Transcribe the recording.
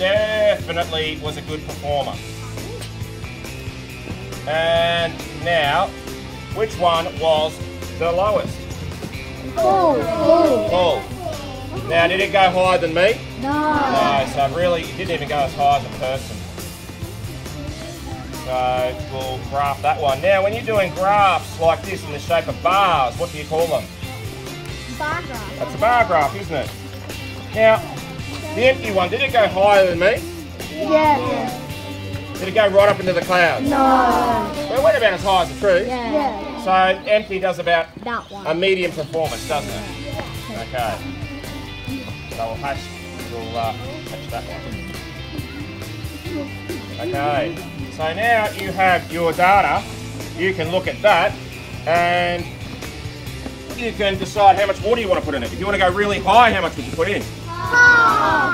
definitely was a good performer. And now, which one was the lowest? Full. Paul. Now, did it go higher than me? No. No, so really, it didn't even go as high as a person. So we'll graph that one. Now, when you're doing graphs like this in the shape of bars, what do you call them? Bar graph. That's a bar graph, isn't it? Now, the empty one, did it go higher than me? Yeah. Did it go right up into the clouds? No. Well, it went about as high as the tree. Yeah. So empty does about That one. a medium performance, doesn't it? Yeah. Okay. So we'll hatch, we'll uh, hatch that one. Okay. So now you have your data. You can look at that and you can decide how much water you want to put in it. If you want to go really high, how much would you put in? 好